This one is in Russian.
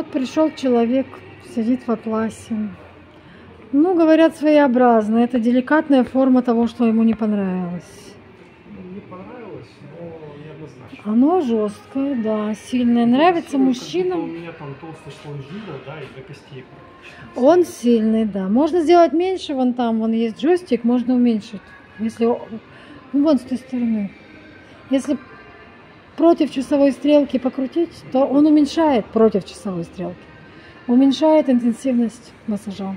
Вот пришел человек, сидит в атласе. Ну, говорят, своеобразно. Это деликатная форма того, что ему не понравилось. Не понравилось, но неоднозначно. Оно жесткое, да, сильное. Нравится Как будто У мужчинам. меня там толстый слой жира, да, и до костей. Он сильный, да. Можно сделать меньше, вон там, вон есть джойстик, можно уменьшить. Если, ну, вон с той стороны. Если против часовой стрелки покрутить, то он уменьшает против часовой стрелки. Уменьшает интенсивность массажа.